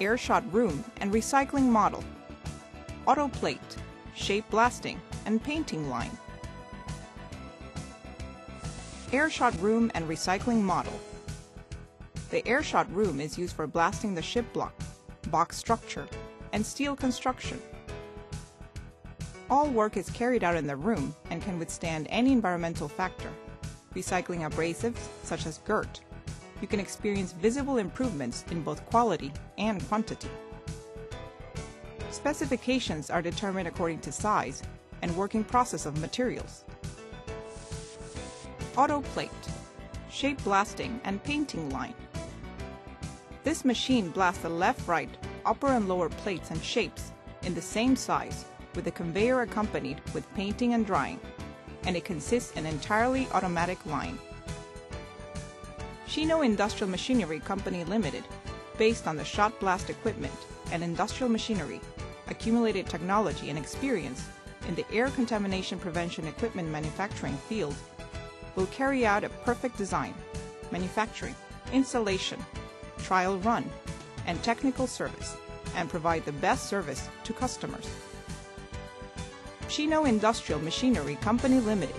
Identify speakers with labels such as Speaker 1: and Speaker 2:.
Speaker 1: airshot room and recycling model, auto plate, shape blasting, and painting line. Airshot room and recycling model. The airshot room is used for blasting the ship block, box structure, and steel construction. All work is carried out in the room and can withstand any environmental factor. Recycling abrasives such as grit, you can experience visible improvements in both quality and quantity. Specifications are determined according to size and working process of materials. Auto plate, shape blasting and painting line. This machine blasts the left, right, upper and lower plates and shapes in the same size with a conveyor accompanied with painting and drying, and it consists an entirely automatic line. SINHO Industrial Machinery Company Limited, based on the shot blast equipment and industrial machinery, accumulated technology and experience in the air contamination prevention equipment manufacturing field, will carry out a perfect design, manufacturing, installation, trial run, and technical service, and provide the best service to customers. SINHO Industrial Machinery Company Limited,